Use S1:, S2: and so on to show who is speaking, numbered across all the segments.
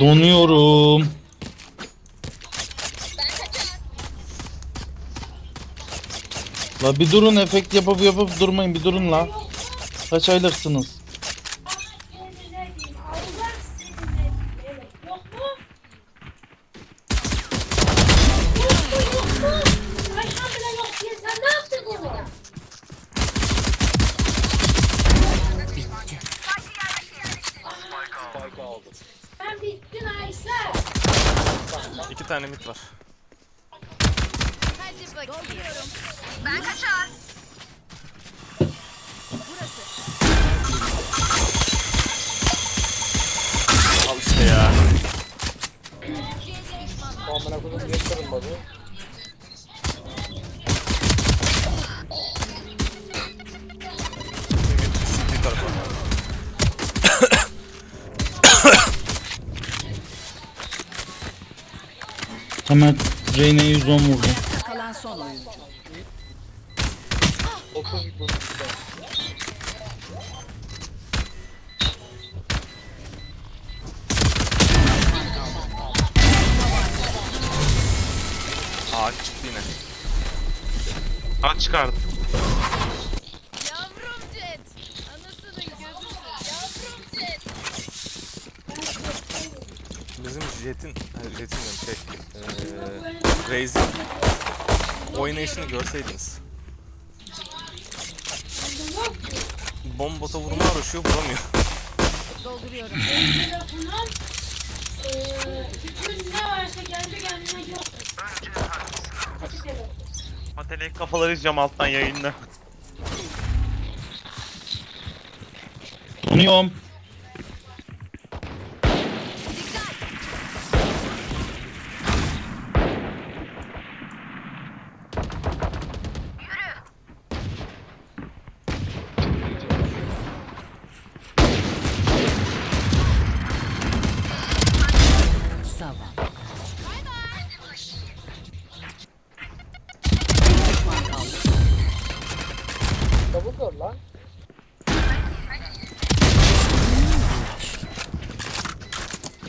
S1: Donuyorum. La bir durun efekt yapıp yapıp durmayın bir durun la. Kaç aylıksınız? Hemen Reyna'ya 110 vurdum.
S2: Görseydiniz. Bombota vurma uğraşıyor, vuramıyor.
S3: Dolduruyorum.
S4: Matelek kafaları izleyeceğim alttan yayında.
S1: Donuyorum.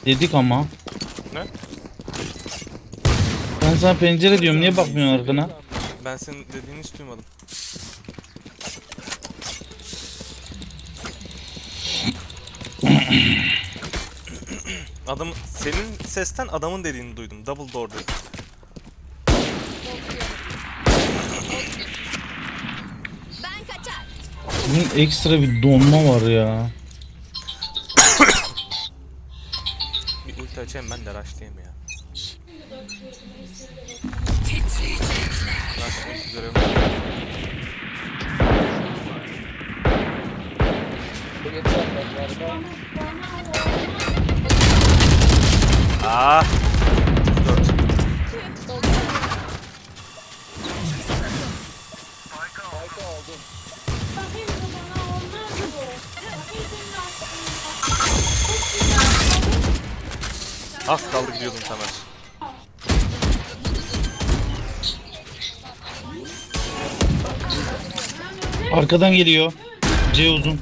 S1: Dedik ama.
S2: Ne?
S1: Ben sana pencere diyorum niye bakmıyorsun arkana?
S2: Ben senin dediğini hiç duymadım. Adam senin sesten adamın dediğini duydum. Double door dedi.
S3: Ben kaçar.
S1: Bunun ekstra bir donma var ya.
S2: Açayım ben de rushlayayım ya. Rush ulti görevim var. Az kaldı gidiyordum Tamer.
S1: Arkadan geliyor. C uzun.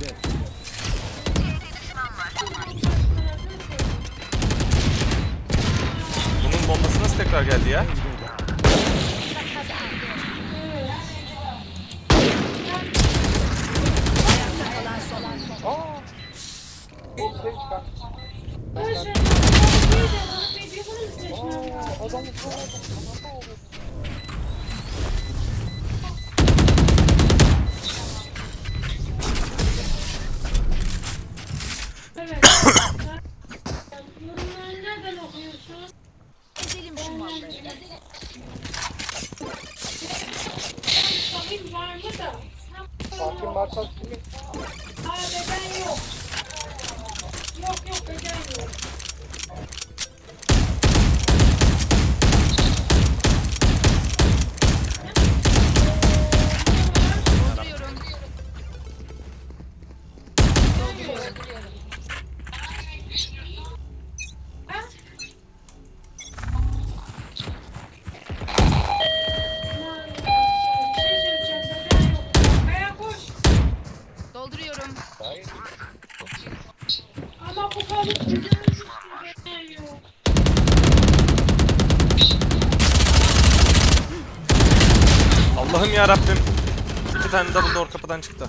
S2: Tane double door kapıdan çıktı.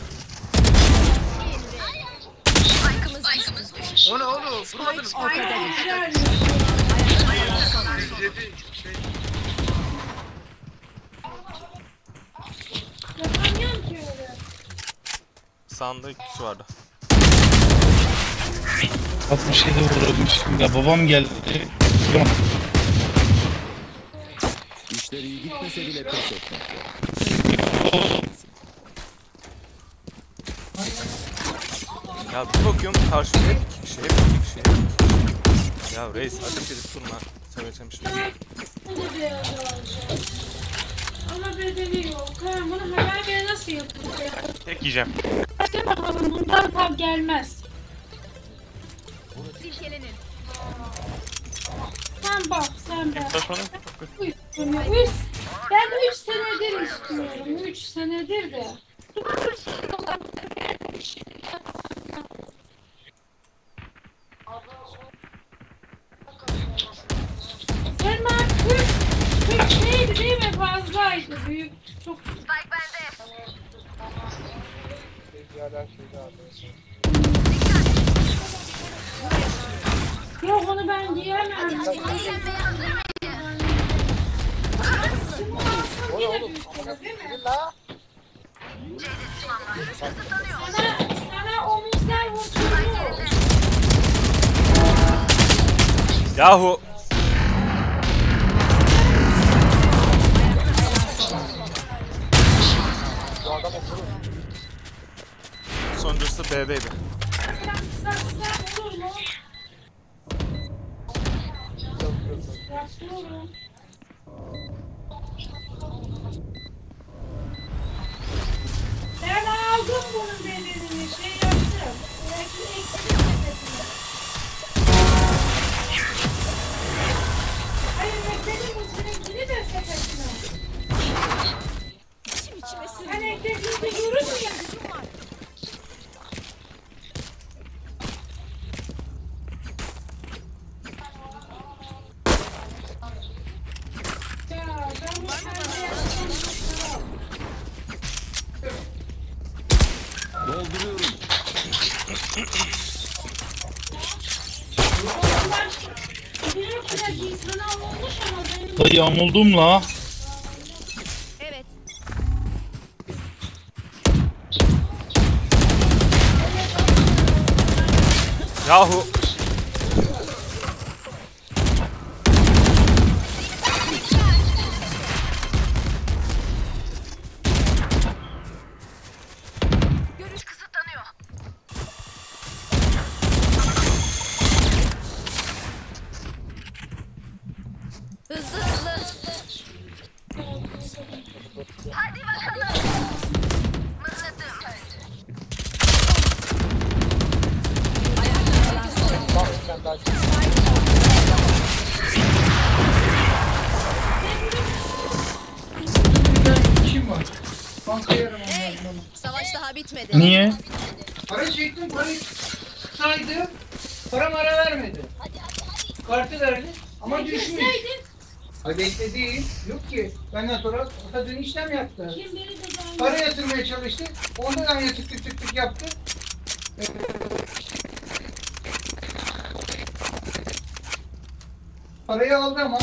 S5: O ne oğlum? Vurmadınız.
S1: Ki öyle.
S2: Sağında iki kişi vardı.
S6: 67 vurdum. Ya babam geldi.
S7: İşler iyi gitmese bile pes etmek.
S2: Ya bir bakıyorum karşımda hep iki kişi, hep iki kişi. hep iki kişi. Ya reis ateş edip durma. Söyleyeceğim şimdi.
S1: Bu da beyaz olacak. Ama bedeli yok. Ha, bunu hayal bile nasıl yapılıyor?
S5: Tek yiyeceğim.
S1: Başka bakalım bundan tam gelmez.
S3: Silkelenin.
S1: Sen bak sen bak.
S5: Saçmalama.
S1: Üç, üç, ben 3 senedir istiyorum. 3 senedir de. Sen bak 40, 40 neydi değil mi fazlaydı büyük çok
S8: şeyde abi.
S1: yok onu ben giyemem.
S8: O ne oğlum? Amına
S1: Değil mi?
S8: koyayım la.
S1: Sana, sana omuzlar vurturuyor.
S2: Yahu
S1: to B, baby. Stop, stop,
S6: stop, yamuldum la.
S3: Evet.
S2: Yahu
S9: Bekle değil. Yok ki. Benden sonra kadın işlem yaptı.
S1: kim beni ben
S9: Para yatırmaya çalıştı. Onda da aynı tık tık tık tık yaptı. Ee, Parayı aldı ama.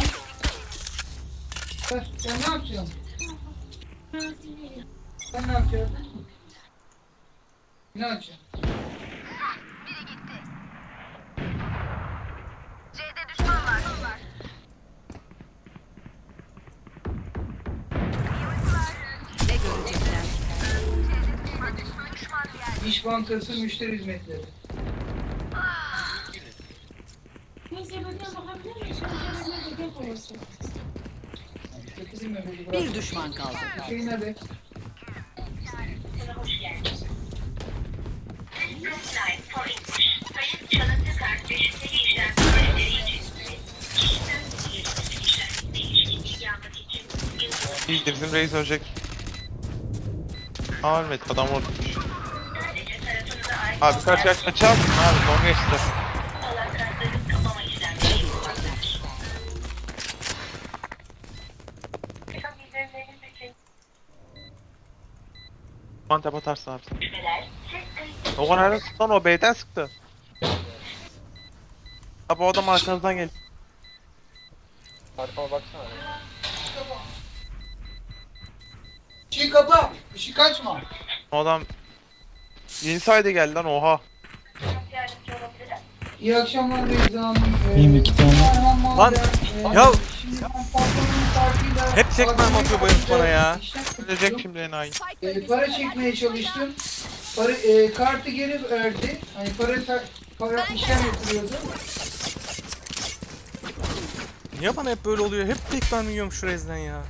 S9: Sen, sen ne yapacaksın? Sen ne yapacaksın? Ne yapacaksın? İş Bankası müşteri hizmetleri.
S1: Neyse bakayım bakabilir miyim? Sonra cebime de
S9: bırak.
S10: Bir düşman kaldı.
S9: Şeyin hadi.
S5: İyi bizim reis ölecek. Aa ölmedi adam oradaymış. Abi kaç kaç kaç al. Abi son geçti.
S4: Mantep atarsın abi. O kadar nereden sıktı lan o B'den sıktı. Abi o adam arkanızdan gel.
S8: Arkama baksana.
S9: Işığı kapa. Işığı kaçma.
S4: O adam yeni sayede geldi lan oha.
S9: İyi akşamlar Beyza Hanım. Ee,
S1: Benim iki tane.
S2: Lan,
S9: Maden,
S2: ya-. Hep tek mermi atıyor bu herif bana ya.
S4: Ölecek şimdi enayi.
S9: Ee, para çekmeye çalıştım. Para, e, kartı geri verdi. Hani para, sa- para işlem yapılıyordu.
S2: Niye bana hep böyle oluyor? Hep tek ben yiyorum şu rezden ya.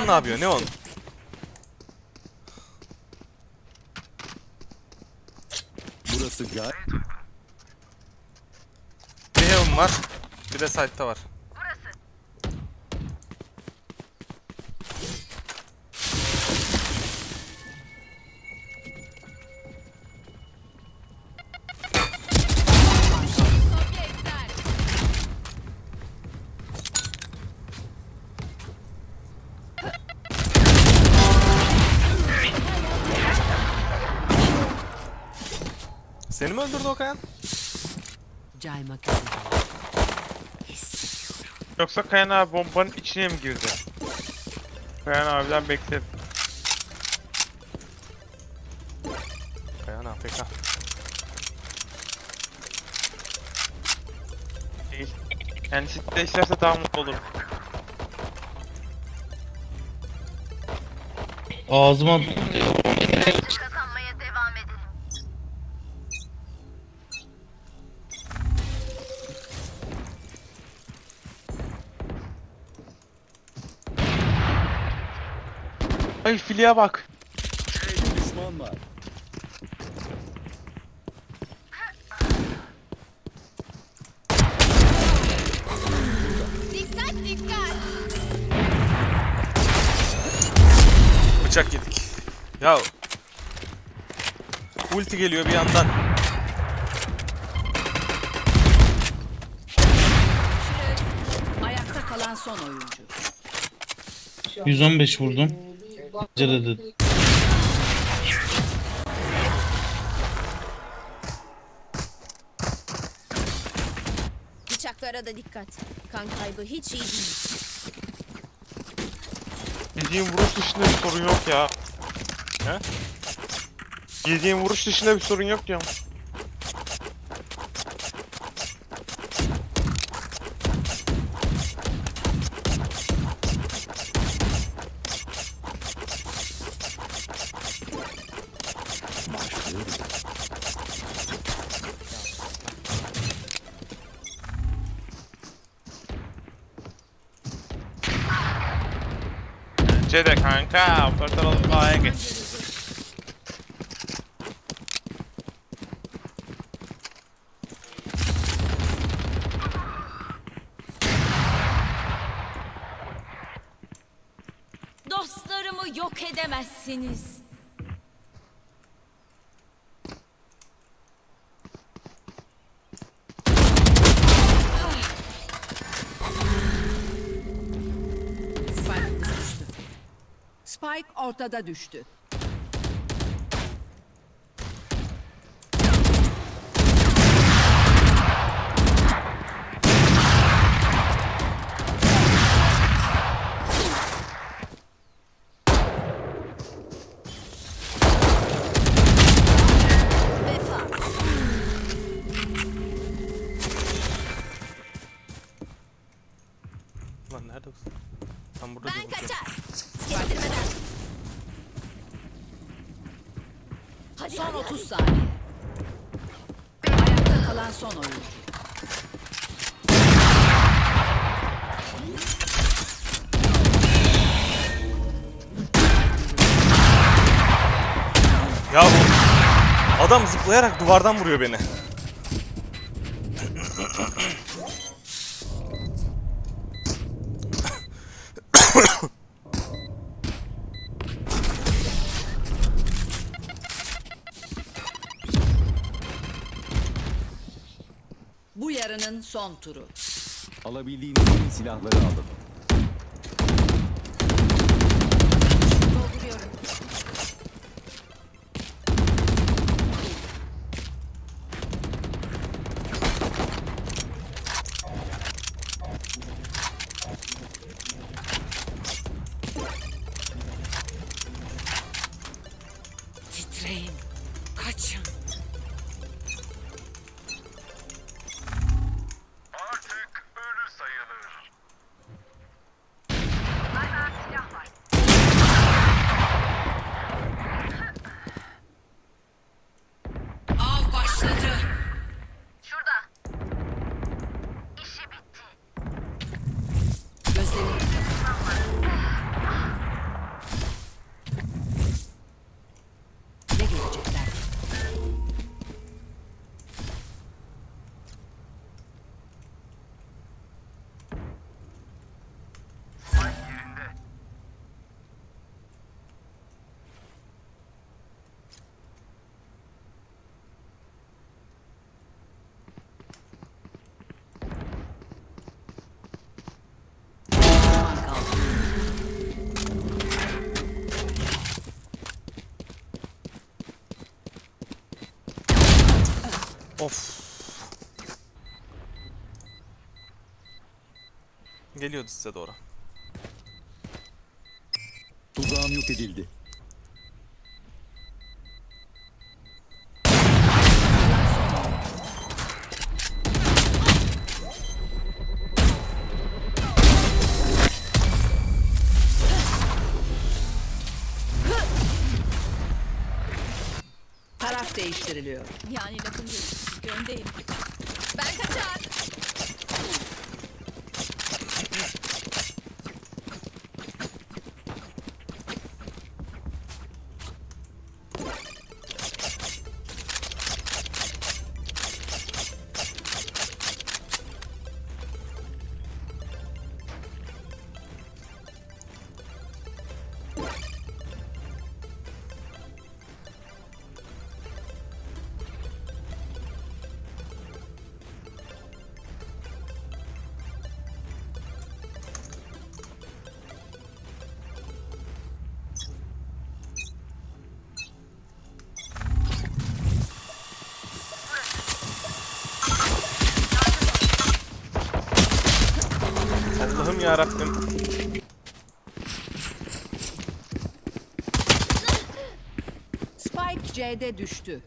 S2: Neon ne yapıyor? Neon.
S7: Burası gayet
S2: Bir Heaven var. Bir de site'ta var. Öldürdü o kayan?
S10: Caymak.
S4: Yoksa Kayan abi bombanın içine mi girdi? Kayan abiden bekledim.
S2: Kayan AFK.
S4: Değil. Yani sitte işlerse daha mutlu olurum.
S1: Ağzıma
S4: Ay filiye bak.
S7: düşman var.
S3: Dikkat dikkat.
S2: Bıçak yedik. Ya Ulti geliyor bir yandan.
S10: Ayakta kalan son oyuncu.
S1: 115 vurdum.
S9: Bir-
S1: Acele dedi.
S3: Bıçaklara da dikkat. Kan kaybı hiç iyi değil.
S4: Yediğin vuruş dışında bir sorun yok ya.
S2: He?
S4: Yediğin vuruş dışında bir sorun yok diyorum. A'ya geç.
S3: Dostlarımı yok edemezsiniz.
S10: Ortada düştü.
S2: Ya bu adam zıplayarak duvardan vuruyor beni.
S10: Bu yarının son turu.
S7: Alabildiğiniz silahları alın.
S2: Geliyordu size doğru.
S7: Tuzağım yok edildi.
S10: Taraf değiştiriliyor.
S3: Yani lafın gelişi göndeyim.
S2: Ya Rabbim.
S10: Spike C'de düştü.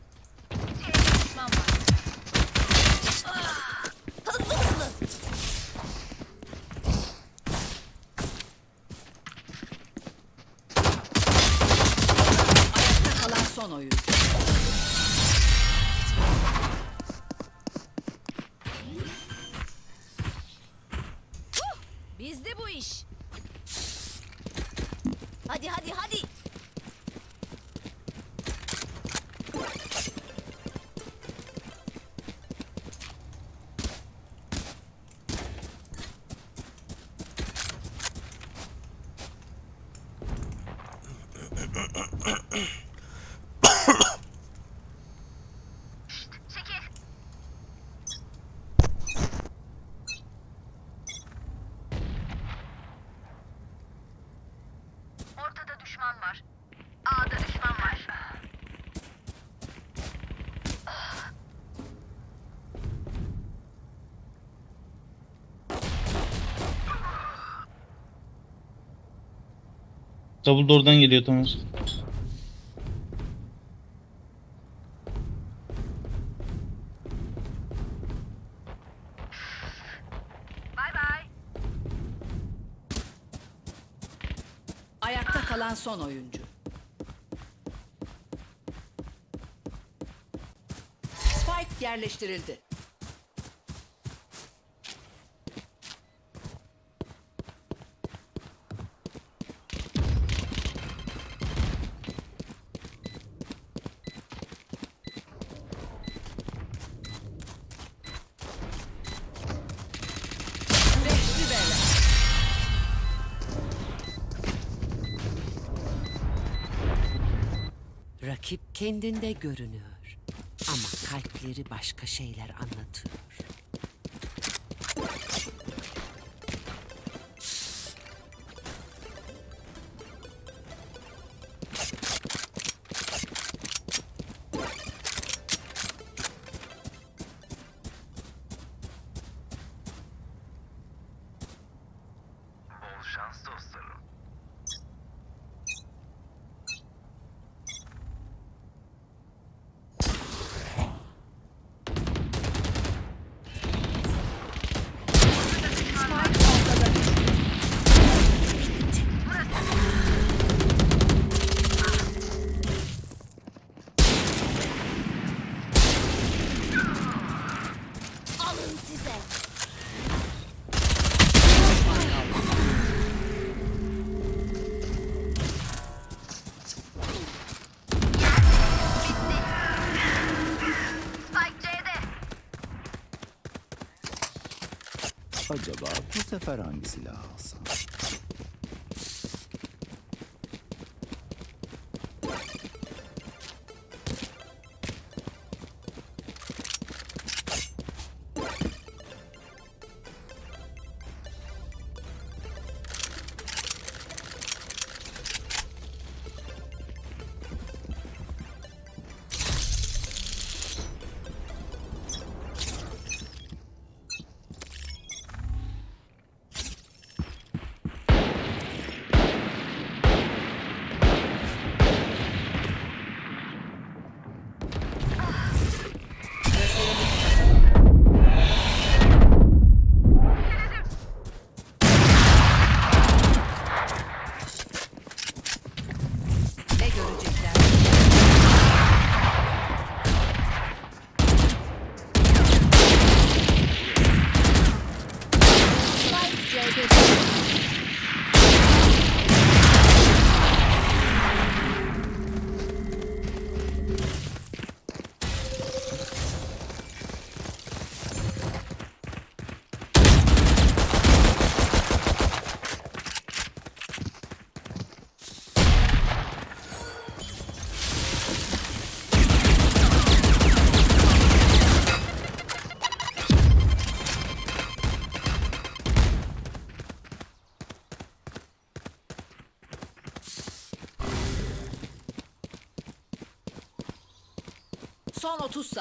S3: Bizde bu iş. Hadi hadi hadi.
S11: Ortada düşman var. A'da düşman var.
S6: Double door'dan geliyor Thomas.
S10: Ayakta kalan son oyuncu. Spike yerleştirildi. Kendinde görünüyor. Ama kalpleri başka şeyler anlatıyor.
S7: Sefer hangi silah alsam?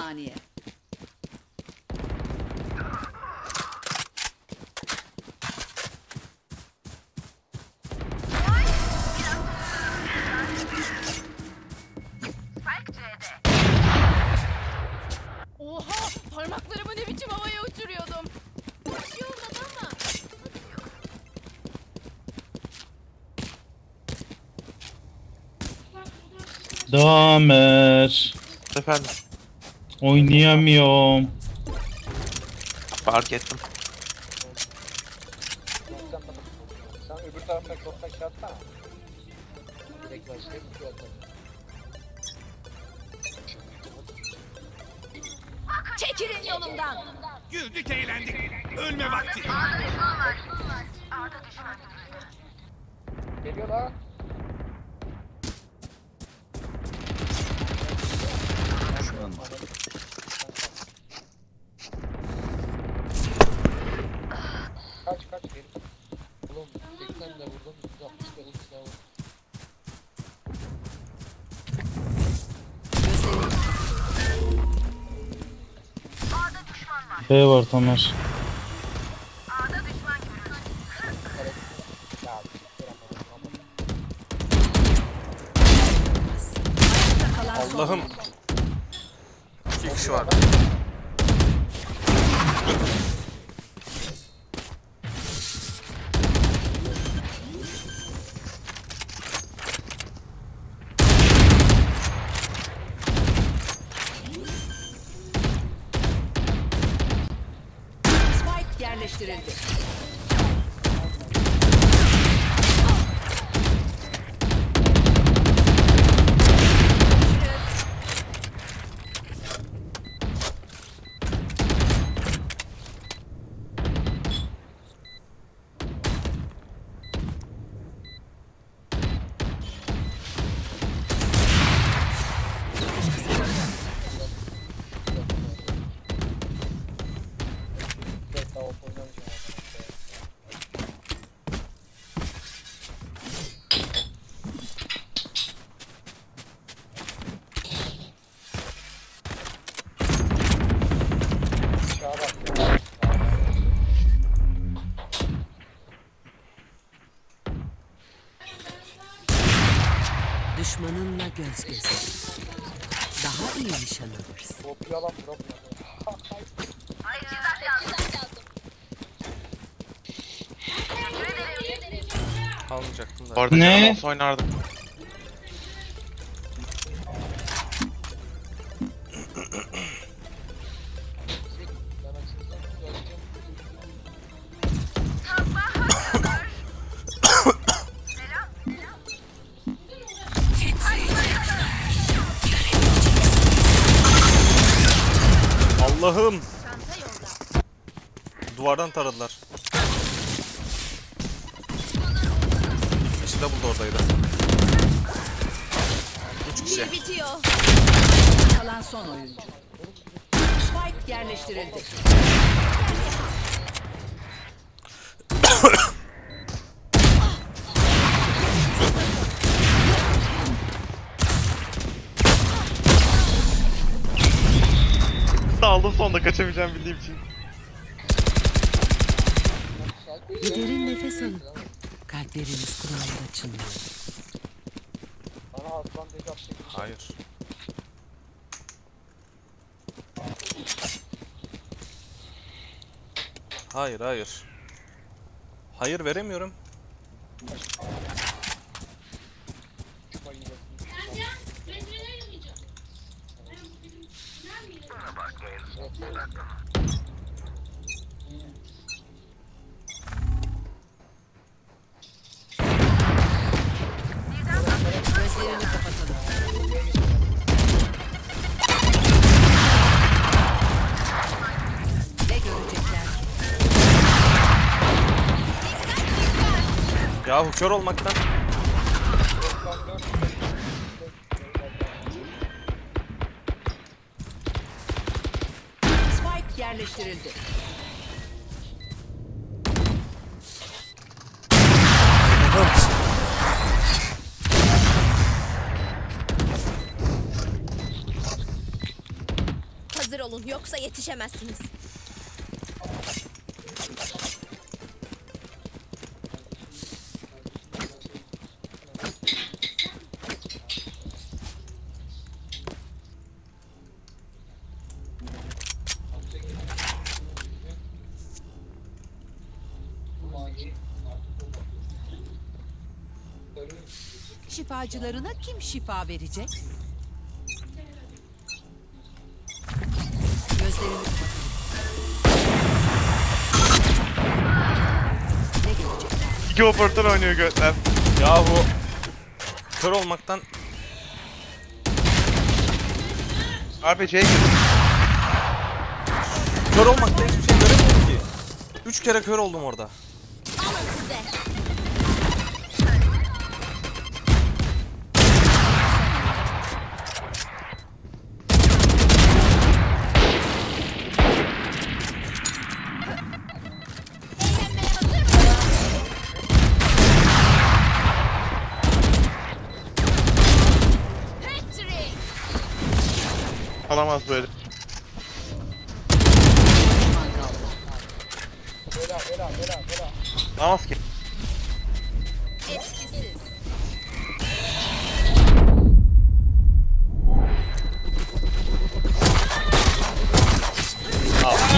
S10: Saniye.
S3: Oha! Parmaklarımı ne biçim havaya uçuruyordum. Bir şey olmadı ama.
S6: Damer.
S4: Efendim
S6: Oynayamıyorum.
S4: fark ettim.
S8: Sen öbür tarafta çok da şey atsana. Tek başlayıp iki atalım.
S3: Çekilin yolumdan.
S7: Güldük eğlendik. Ölme vakti.
S8: Geliyor la.
S1: B var Tamer.
S2: Almayacaktım da.
S4: Orada
S1: Ne?
S8: söyleyeceğim.
S2: Allah'ım. Duvardan taradılar. Double oradaydı. Üç kişi.
S3: Bitiyor.
S10: Kalan son oyuncu. Spike yerleştirildi.
S4: Aldım sonunda kaçamayacağım bildiğim için.
S10: Derin nefes alın. Kalpleriniz kulağında çınlıyor.
S8: Bana aslan dedi atacak.
S2: Hayır. Hayır hayır. Hayır veremiyorum.
S10: Gözlerini kapatalım. Ne görecekler?
S2: Yahu kör olmaktan.
S10: Spike yerleştirildi.
S3: Yetişemezsiniz.
S10: Şifacılarına kim şifa verecek?
S4: Operatör oynuyor götler.
S2: Yahu. kör olmaktan
S4: Abi şey
S2: kör olmaktan hiçbir şey göremiyorum ki. Üç kere kör oldum orada.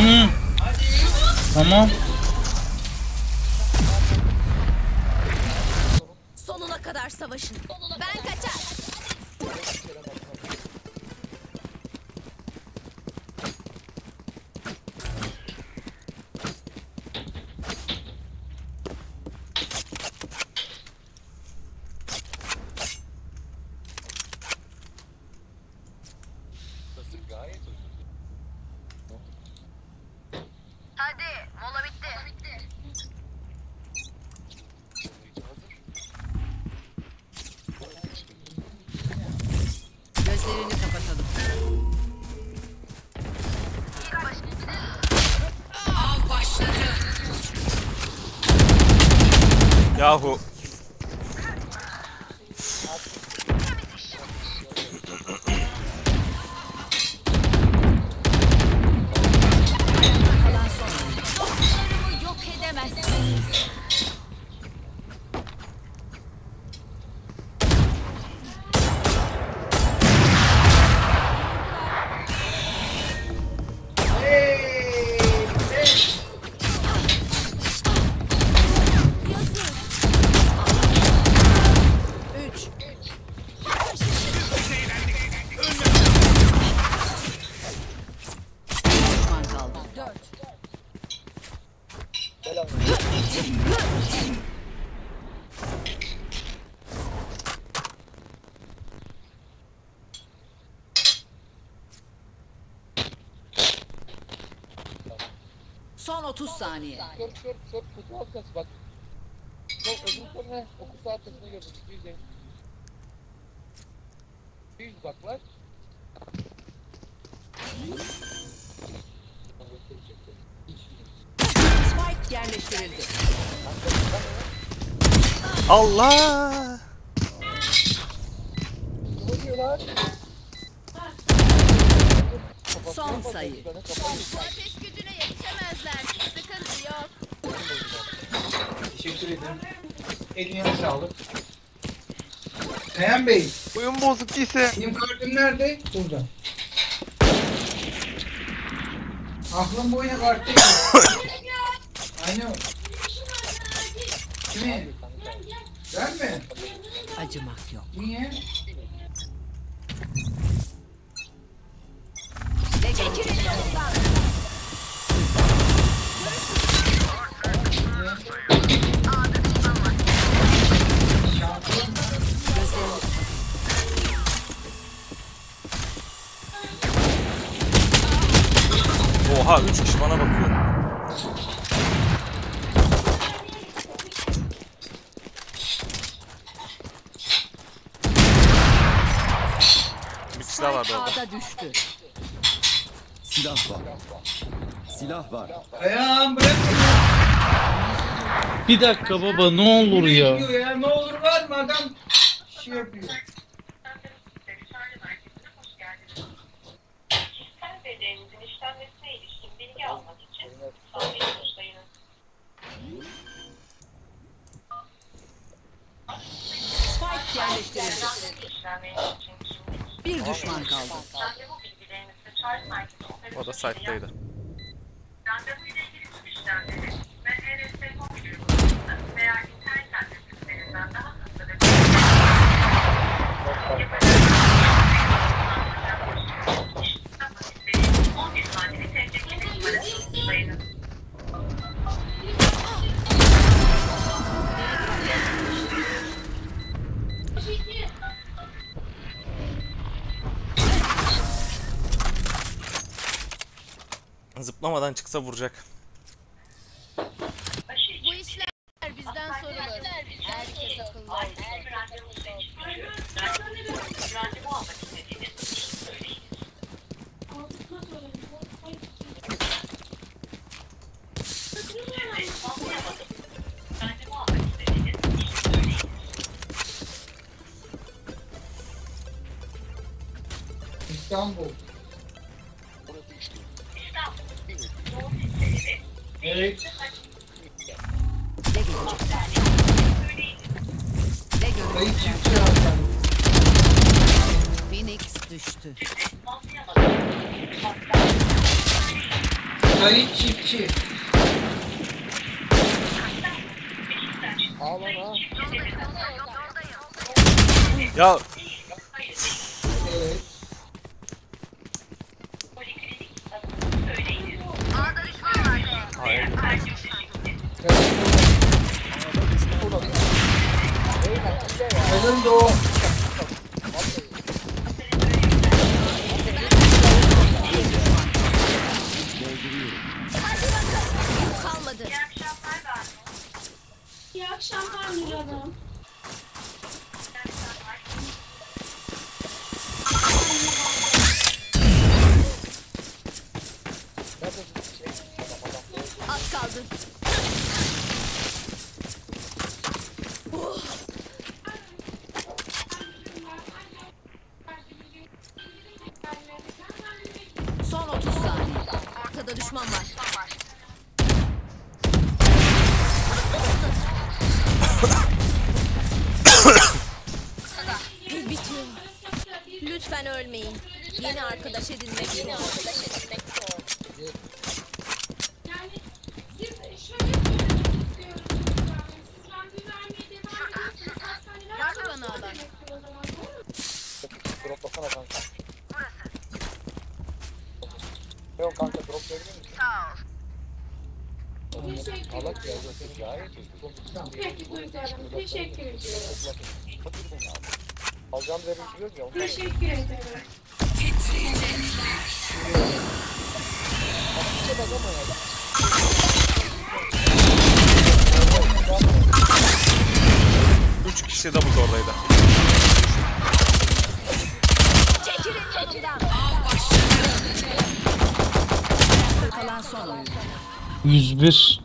S1: Hı. Tamam.
S3: Sonuna kadar savaşın. Ben
S10: 30 saniye.
S8: Kör kör kör kutu arkası bak. Sol öbür sol ne? O kutu arkasını gördüm. 200 em. 100 bak lan.
S10: Spike yerleştirildi.
S2: Allah!
S8: Ne diyor lan?
S10: Son sayı.
S3: Bu ateş gücüne yetişemezler. Sıkıntı yok.
S9: Teşekkür ederim. Eline sağlık. Kayan Bey,
S4: Oyun bozuk değilse
S9: benim kartım nerede? Burada. Aklım bu oyuna kartı. Aynen. Kimi? Ben mi?
S10: Acımak yok.
S9: Niye?
S10: Düştü.
S7: Silah var. Silah var.
S9: Kayan bırak.
S1: Bir dakika baba ne olur ya.
S9: Diyor ya ne olur var mı adam şey yapıyor.
S10: Spike yerleştirildi. Bir düşman kaldı.
S2: O da site'daydı.
S5: Veya internet adresi üzerinden daha hızlı ve zıplamadan çıksa vuracak.
S10: Phoenix düştü.
S9: Sayın çiftçi.
S2: Ağlama.
S5: Ya
S8: ölmeyin. Yeni arkadaş edinmek yeni arkadaş edinmek.
S10: this